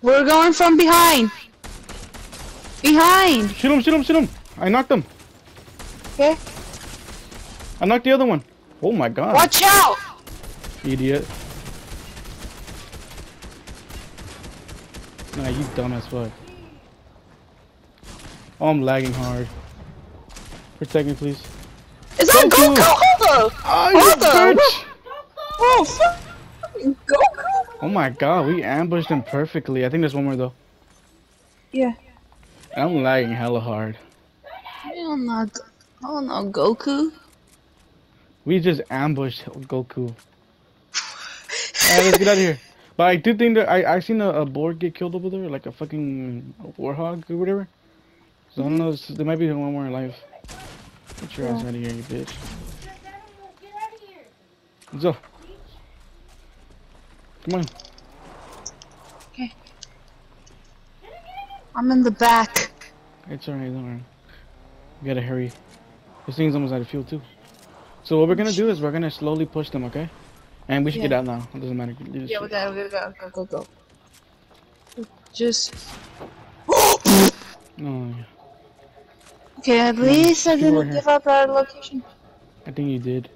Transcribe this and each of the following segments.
We're going from behind. Behind. Shoot him, shoot him, shoot him. I knocked him. Okay. I knocked the other one. Oh my god. Watch out. Idiot. Nah, you dumb as fuck. Oh, I'm lagging hard. Protect me, please. Is that Goku. Goku? Hold up. Oh, Hold up. bitch! Oh, fuck. Goku. Oh my god, we ambushed him perfectly. I think there's one more though. Yeah. I'm lagging hella hard. Hell no. Oh no, Goku. We just ambushed Goku. Alright, let's get out of here. But I do think that I I seen a, a board get killed over there, like a fucking warhog or whatever. So I don't know. There might be one more alive. Get your ass out of here, you bitch. Let's go. Come on. Okay. I'm in the back. It's alright, don't worry. We gotta hurry. This thing's almost out of fuel too. So what we're gonna do is we're gonna slowly push them, okay? And we should get out now. It doesn't matter. Yeah, we gotta, we gotta go, go, go, go. Just. No, yeah. Okay, at least I didn't give up our location. I think you did.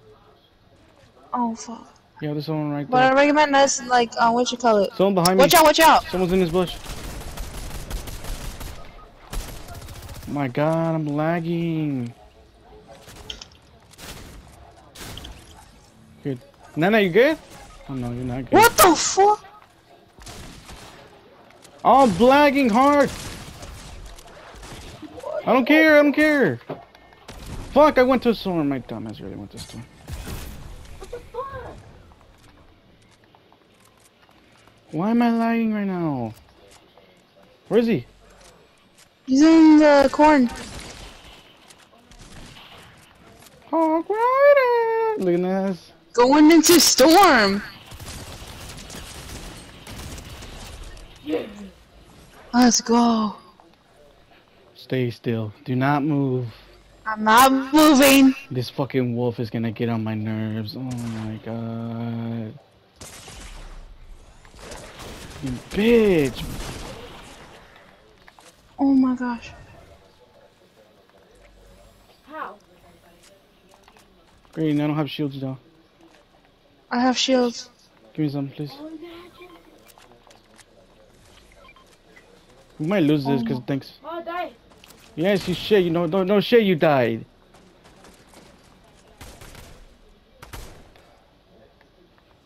Oh fuck. Yeah, there's someone right there. But I recommend us like uh, what you call it? Someone behind me. Watch out! Watch out! Someone's in this bush. My god, I'm lagging. Good. Nana, you good? Oh no, you're not good. What the fuck? Oh, I'm lagging hard. I don't care, I don't care. Fuck, I went to a storm. My dumbass really went to a storm. Why am I lagging right now? Where is he? He's in the corn. Hog Rider! Look at this. Going into storm. Let's go. Stay still. Do not move. I'm not moving. This fucking wolf is gonna get on my nerves. Oh my god. You bitch. Oh my gosh. How? Green, I don't have shields though. I have shields. Give me some, please. Oh. We might lose this Oh. because thanks. Oh, I died. Yes, you shit. You know, no, no shit. You died.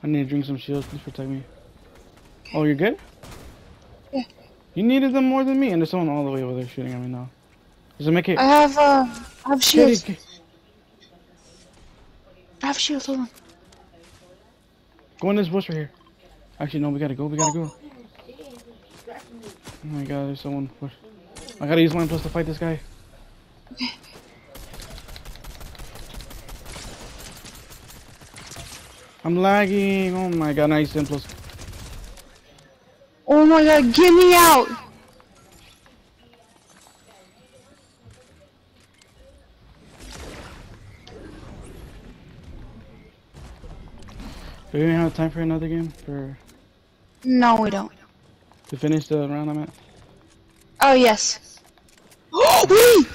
I need to drink some shields. Please protect me. Oh, you're good? Yeah. You needed them more than me, and there's someone all the way over there shooting at me now. Does it make it? I have uh, I have shields. Kitty, I have shields. Hold on. Go in this bush right here. Actually, no, we gotta go. We gotta go. Oh my god, there's someone. Push. I gotta use mine plus to fight this guy. I'm lagging. Oh my god, nice and plus. Oh my god, get me out! Do we have time for another game for No, we don't. to finish the round I'm at? Oh yes. Oh wait!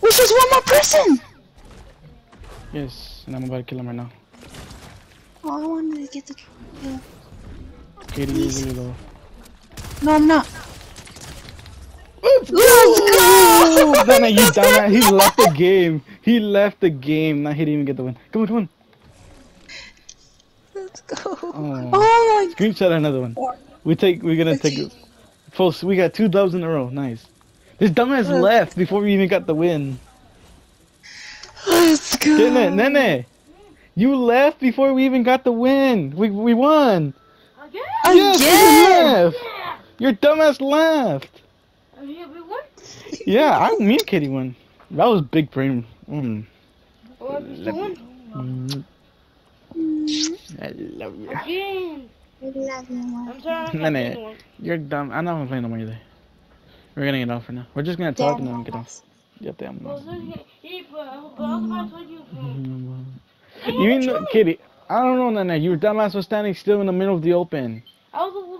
There's just one more person. Yes, and I'm about to kill him right now. Oh, I wanted to get the. Yeah. Katie, really low. No, I'm not. Let's go! Let's no, no, you dumbass. He left the game. He left the game. Now he didn't even get the win. Come on, come on. Let's go. Oh. Oh my. Screenshot another one. We take. We're gonna take. it. Folks, we got two dubs in a row. Nice. This dumbass left before we even got the win. Let's go. Get it, Nene. You left before we even got the win. We we won. Again? Yes, you Again. Left. Yeah. Your dumbass left. Oh, yeah, we won. Yeah, I me and Kitty won. That was big brain. Mm. Oh, we still. Mm. I love you. Again. I love you. I'm sorry. I'm Nah, the one. You're dumb. I'm not gonna play no more either. We're gonna get off for now. We're just gonna talk and then get off. Yep, damn. Well, look at- yeah, but I was about to tell you. mean, You Kitty, I don't know, Nana. Your dumbass was standing still in the middle of the open. I was